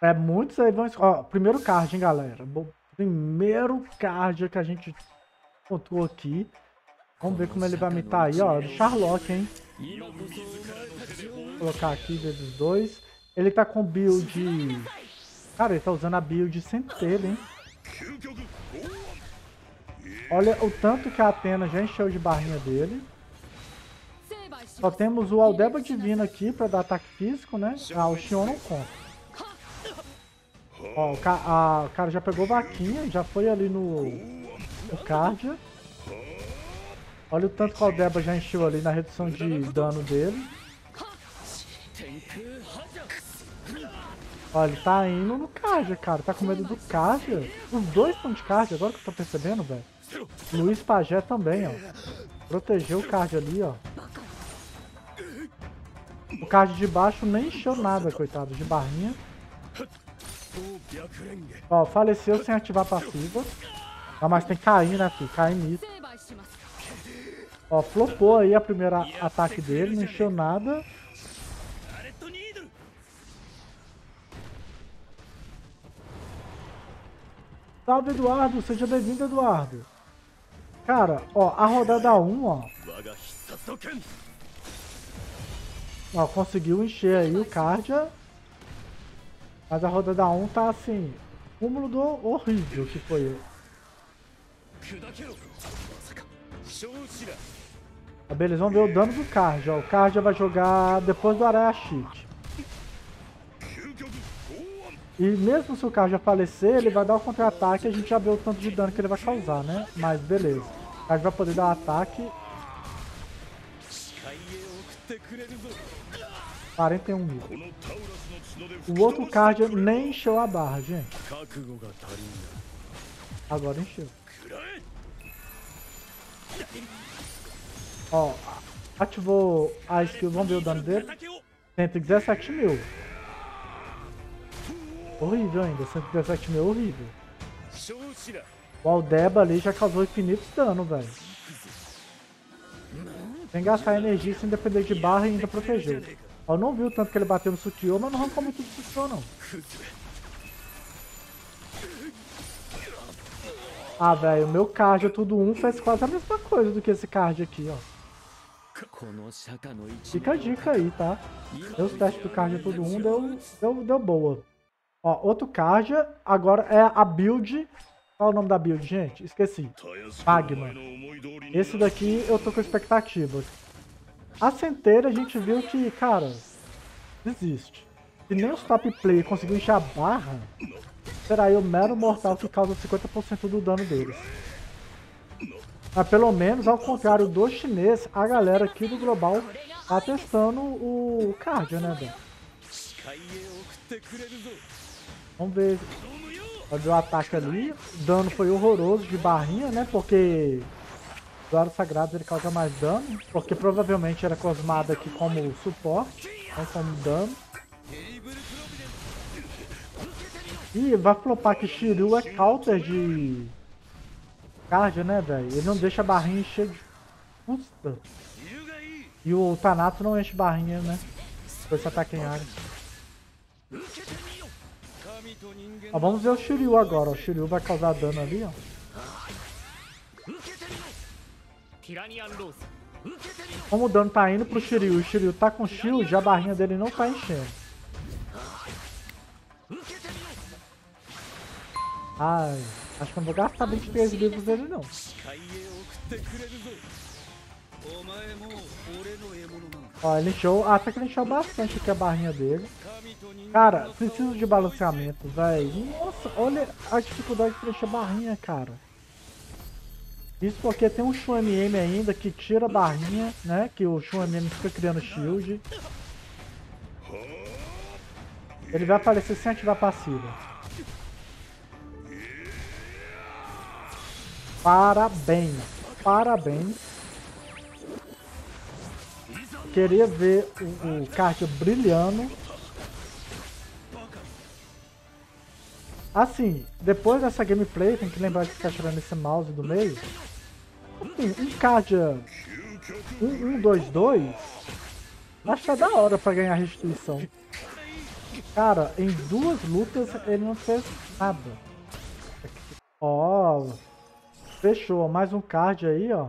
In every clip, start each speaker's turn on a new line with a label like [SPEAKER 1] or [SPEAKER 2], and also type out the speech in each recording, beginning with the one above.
[SPEAKER 1] É, muitos aí vão... Ó, primeiro card, hein, galera. Primeiro card que a gente encontrou aqui. Vamos ver como ele vai imitar aí, ó. De Charlotte, hein. Vou colocar aqui vezes dois. Ele tá com build... Cara, ele tá usando a build centelha, hein. Olha o tanto que a Atena já encheu de barrinha dele. Só temos o Aldeba Divino aqui pra dar ataque físico, né? Ah, o Xion não conta. Ó, o, ca a, cara já pegou vaquinha, já foi ali no, no Cardia. Olha o tanto que o Aldeba já encheu ali na redução de dano dele. Olha, ele tá indo no Cardia, cara. Tá com medo do Cardia. Os dois estão de Cardia, agora que eu tô percebendo, velho. Luiz Pajé também, ó. Protegeu o card ali, ó. O card de baixo nem encheu nada, coitado, de barrinha. Ó, faleceu sem ativar passiva. Ah, mas tem que cair, né, filho? Cair nisso. Ó, flopou aí a primeira ataque dele, não encheu nada. Salve, Eduardo. Seja bem-vindo, Eduardo. Cara, ó, a rodada 1, ó. Ó, conseguiu encher aí o Cardia. Mas a rodada 1 tá assim, cúmulo do horrível que foi. Ah, beleza, vamos ver o dano do Cardia. Ó. O Cardia vai jogar depois do Araya Cheat. E mesmo se o Cardia falecer, ele vai dar o contra-ataque e a gente já vê o tanto de dano que ele vai causar, né? Mas beleza. O Cardia vai poder dar o ataque. 41 mil. O outro card nem encheu a barra, gente. Agora encheu. Ó, ativou a skill, vamos ver o dano dele. 117 mil. Horrível ainda, 117 mil horrível. O Aldeba ali já causou infinitos dano, velho. Sem gastar energia, sem depender de barra e ainda protegeu. Eu não vi o tanto que ele bateu no Sukio, mas não arrancou muito do Sukio, não. Ah, velho, o meu card tudo 1 fez quase a mesma coisa do que esse card aqui, ó. Fica a dica aí, tá? Meus testes do card tudo 1 deu, deu, deu boa. Ó, outro card, agora é a build. Qual é o nome da build, gente? Esqueci. Magma. Esse daqui eu tô com expectativa. A centeira a gente viu que, cara, desiste. Se nem os top play conseguiu encher a barra, será aí o mero mortal que causa 50% do dano deles. Mas pelo menos, ao contrário do chinês, a galera aqui do global tá testando o cardio, né, velho? Vamos ver. Olha o ataque ali. O dano foi horroroso de barrinha, né? Porque Douro Sagrado ele causa mais dano, porque provavelmente era cosmado aqui como suporte, não como dano. E vai flopar que Shiryu é counter de carga, né, velho? Ele não deixa a barrinha encher de custa. E o Thanato não enche barrinha, né? Depois esse ataque em área. Ó, vamos ver o Shiryu agora. O Shiryu vai causar dano ali, ó. Como o dano tá indo pro Shiryu, o Shiryu tá com shield, a barrinha dele não tá enchendo. Ai, acho que eu não vou gastar 23 livros dele não. Ó, ele encheu, ah, até que ele encheu bastante aqui a barrinha dele. Cara, preciso de balanceamento, velho. Nossa, olha a dificuldade de encher barrinha, cara. Isso porque tem um Shun MM ainda que tira a barrinha, né? Que o Shun MM fica criando shield. Ele vai aparecer sem ativar passiva. Parabéns. Parabéns. Queria ver o, o card brilhando. Assim, depois dessa gameplay, tem que lembrar de ficar tirando esse mouse do meio. Assim, um Cardia 1122 acho que é da hora pra ganhar restituição. Cara, em duas lutas ele não fez nada. Ó, fechou. Mais um card aí, ó.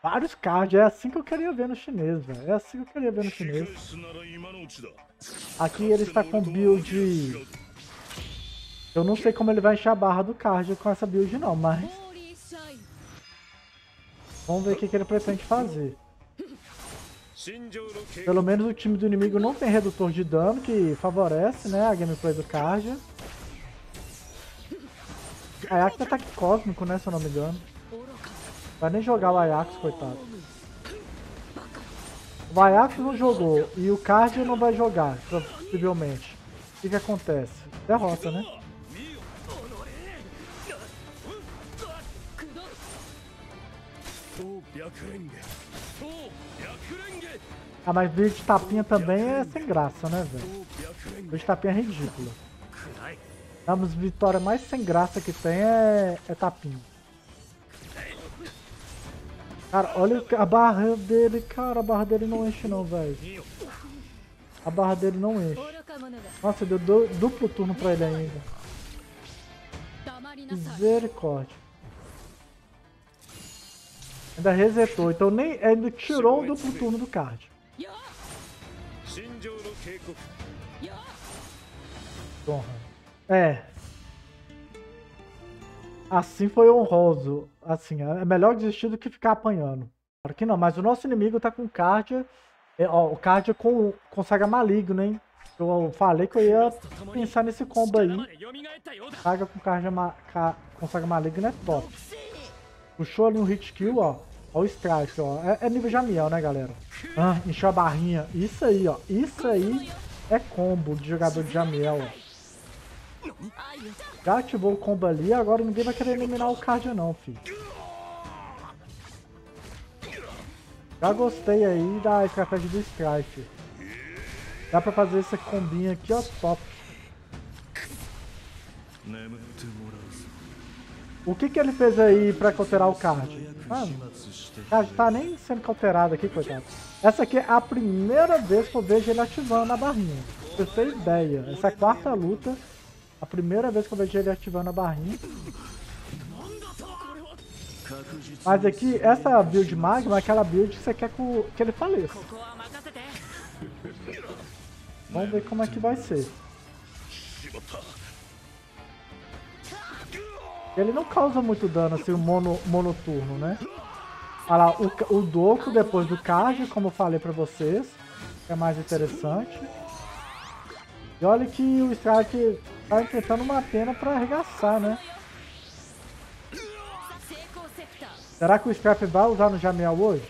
[SPEAKER 1] Vários cards. É assim que eu queria ver no chinês, velho. É assim que eu queria ver no chinês. Aqui ele está com build... Eu não sei como ele vai encher a barra do card com essa build não, mas... Vamos ver o que, que ele pretende fazer. Pelo menos o time do inimigo não tem redutor de dano, que favorece né, a gameplay do card. Ajax é ataque cósmico, né, se eu não me engano. Vai nem jogar o Ajax, coitado. O Ajax não jogou e o Card não vai jogar, possivelmente. O que, que acontece? Derrota, né? Ah, mas vídeo de tapinha também é sem graça, né, velho? Vídeo de tapinha é ridículo. A vitória mais sem graça que tem é, é tapinha. Cara, olha a barra dele, cara, a barra dele não enche não, velho. A barra dele não enche. Nossa, deu duplo turno pra ele ainda. Misericórdia. Ainda resetou, então nem ainda tirou o duplo turno do card. É. Assim foi honroso. Assim, é melhor desistir do que ficar apanhando. Claro que não, mas o nosso inimigo tá com Cardia. É, ó, o Cardia com, com Saga Maligno, hein? Eu falei que eu ia pensar nesse combo aí. Saga com Cardia ma, com Saga Maligno é top. Puxou ali um hit kill, ó. Ó o strike, ó. É, é nível Jamiel, né, galera? Ah, encheu a barrinha. Isso aí, ó. Isso aí é combo de jogador de Jamiel, ó. Já ativou o combo ali, agora ninguém vai querer eliminar o Cardia não, filho. Já gostei aí da estratégia do Strike. Dá pra fazer esse combinho aqui, ó, top. O que que ele fez aí pra cauterar o card? Mano, o card tá nem sendo cauterado aqui, coitado. Essa aqui é a primeira vez que eu vejo ele ativando a barrinha. Pra você ter ideia, essa é a quarta luta a primeira vez que eu vejo ele ativando a barrinha. Mas aqui, essa build magma é aquela build que você quer que ele faleça. Vamos ver como é que vai ser. Ele não causa muito dano assim, o mono, monoturno, né? Olha lá, o, o Doku depois do card, como eu falei pra vocês, é mais interessante. E olha que o Strike tá enfrentando uma pena pra arregaçar, né? Será que o Strike vai usar no Jamiel hoje?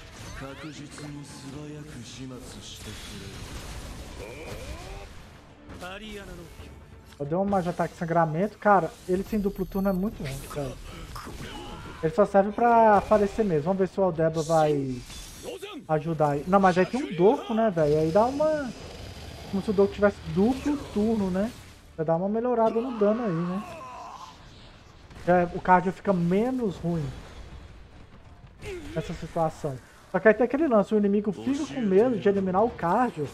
[SPEAKER 1] Eu dei um mais ataque de sangramento. Cara, ele sem duplo turno é muito ruim, cara. Ele só serve pra aparecer mesmo. Vamos ver se o Aldeba vai ajudar aí. Não, mas aí tem um Dorco, né, velho? Aí dá uma como se o Doku tivesse duplo turno, né? Vai dar uma melhorada no dano aí, né? É, o cardio fica menos ruim nessa situação. Só que aí tem aquele lance, o inimigo fica com medo de eliminar o cardio,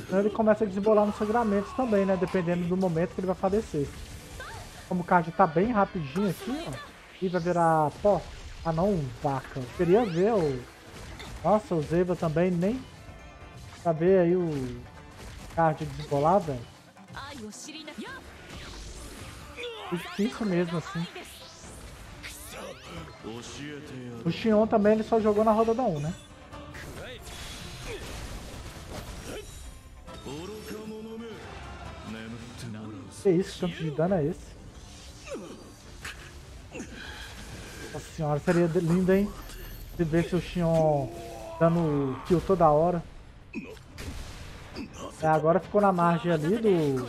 [SPEAKER 1] então ele começa a desembolar nos sangramentos também, né? Dependendo do momento que ele vai falecer. Como o cardio tá bem rapidinho aqui, ó, e vai virar pó. Ah não, vaca. queria ver o... Nossa, o Zeva também nem... Pra ver aí o card desbolar, velho. Difícil mesmo assim. O Xion também ele só jogou na roda da 1, né? Que isso, quanto de dano é esse? Nossa senhora, seria lindo, hein? De ver se o Xion dando kill toda hora. É, agora ficou na margem ali do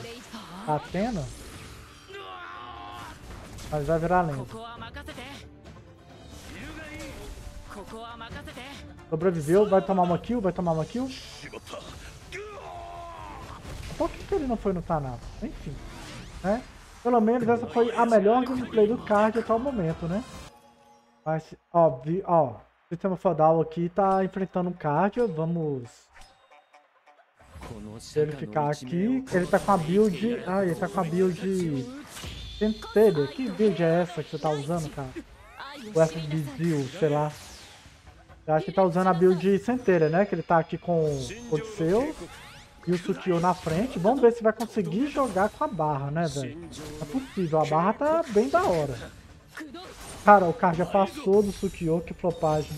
[SPEAKER 1] Atena. Mas vai virar lento. Sobreviveu, vai tomar uma kill, vai tomar uma kill. Por que ele não foi no Tanato? Enfim, né? Pelo menos essa foi a melhor gameplay do card até o momento, né? Mas, ó, vi, ó, o sistema feudal aqui tá enfrentando um card, vamos Se ele ficar aqui, ele tá com a build... Ah, ele tá com a build... Centelha. Que build é essa que você tá usando, cara? O FBZil, sei lá. Eu acho que tá usando a build Centelha, né? Que ele tá aqui com o Odisseu e o Sukio na frente. Vamos ver se vai conseguir jogar com a barra, né, velho? É possível, a barra tá bem da hora. Cara, o cara já passou do Sukio, que flopagem.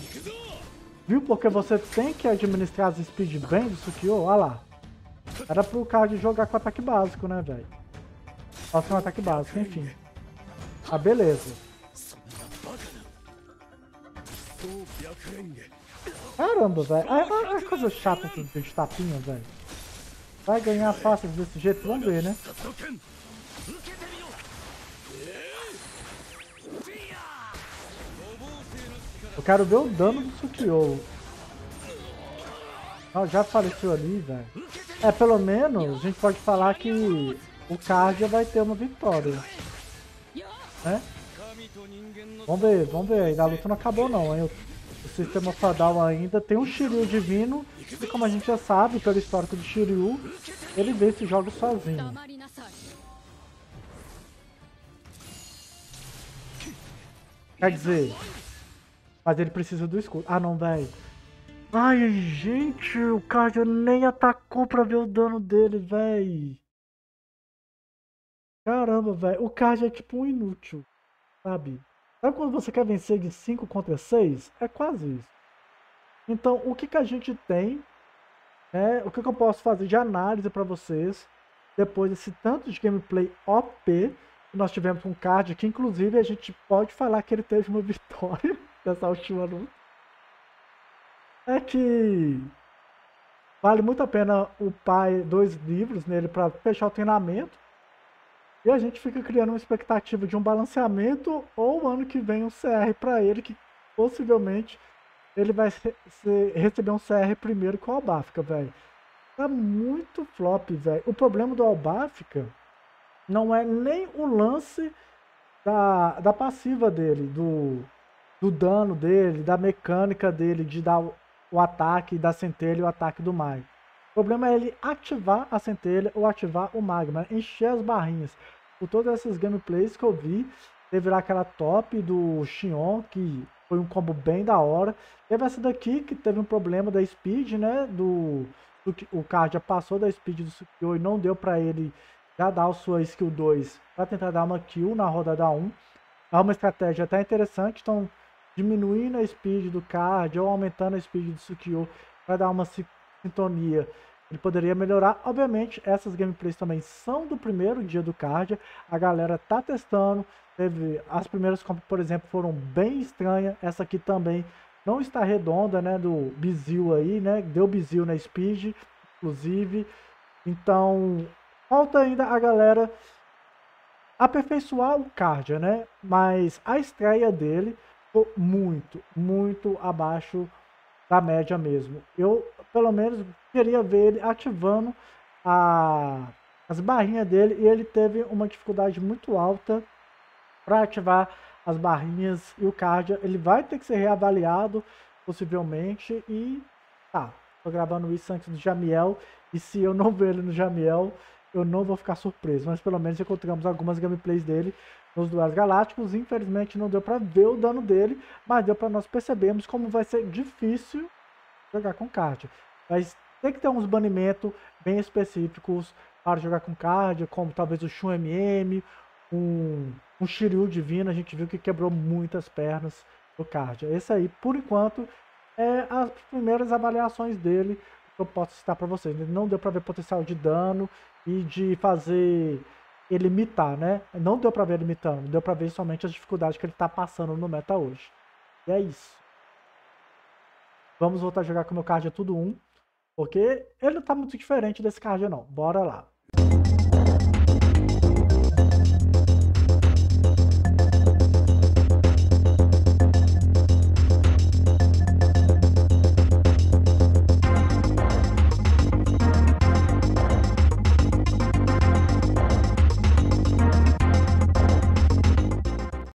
[SPEAKER 1] Viu? Porque você tem que administrar as speed bem do Sukio, olha lá. Era pro card jogar com ataque básico, né, velho? Ser um ataque básico, enfim. Ah, beleza. Caramba, velho. É, é, é coisa chata de tapinha, velho. Vai ganhar fácil desse jeito? Vamos ver, né? Eu quero ver o dano do Sukio. Oh, já apareceu ali, velho. É, pelo menos a gente pode falar que o Cardia vai ter uma vitória. Né? Vamos ver, vamos ver. A luta não acabou não, hein? O sistema Fadal ainda tem um Shiryu divino. E como a gente já sabe, pelo histórico de Shiryu, ele vence jogos sozinho. Quer dizer, mas ele precisa do escudo. Ah, não, velho. Ai, gente, o Cardio nem atacou pra ver o dano dele, velho. Caramba, velho. O Cardio é tipo um inútil, sabe? Sabe quando você quer vencer de 5 contra 6? É quase isso. Então, o que, que a gente tem, né? o que, que eu posso fazer de análise para vocês, depois desse tanto de gameplay OP que nós tivemos com o Card, que inclusive a gente pode falar que ele teve uma vitória dessa última luta, é que vale muito a pena o pai dois livros nele para fechar o treinamento. E a gente fica criando uma expectativa de um balanceamento ou ano que vem um CR para ele, que possivelmente ele vai receber um CR primeiro com o Albáfica, velho. Tá muito flop, velho. O problema do Albáfica não é nem o lance da, da passiva dele, do, do dano dele, da mecânica dele de dar o, ataque da centelha e o ataque do Mago. O problema é ele ativar a centelha ou ativar o magma, encher as barrinhas. Por todas essas gameplays que eu vi, teve lá aquela top do Xion, que foi um combo bem da hora. Teve essa daqui, que teve um problema da speed, né? Do, do o card já passou da speed do Sukyo e não deu para ele já dar a sua skill 2 para tentar dar uma kill na rodada 1. É uma estratégia até interessante, então diminuindo a speed do card ou aumentando a speed do Sukyo para dar uma sintonia, ele poderia melhorar. Obviamente, essas gameplays também são do primeiro dia do card. A galera tá testando. Teve as primeiras compras, por exemplo, foram bem estranhas. Essa aqui também não está redonda, né, do Bizil aí, né? Deu Bizil na Speed, inclusive. Então, falta ainda a galera aperfeiçoar o card, né? Mas a estreia dele foi muito, muito abaixo da média mesmo. Eu, pelo menos, queria ver ele ativando a, as barrinhas dele e ele teve uma dificuldade muito alta para ativar as barrinhas e o card. Ele vai ter que ser reavaliado, possivelmente, e tá, tô gravando isso antes do Jamiel, e se eu não ver ele no Jamiel, eu não vou ficar surpreso, mas pelo menos encontramos algumas gameplays dele nos duelos galácticos. Infelizmente não deu para ver o dano dele, mas deu para nós percebermos como vai ser difícil jogar com card. Mas tem que ter uns banimentos bem específicos para jogar com card, como talvez o Shun MM, um, um Shiryu Divino, a gente viu que quebrou muitas pernas do card. Esse aí, por enquanto, é as primeiras avaliações dele que eu posso citar para vocês. Não deu para ver potencial de dano e de fazer ele imitar, né? Não deu pra ver ele imitando, deu pra ver somente as dificuldades que ele tá passando no meta hoje. E é isso. Vamos voltar a jogar com o meu card é tudo 1, porque ele não tá muito diferente desse card não. Bora lá.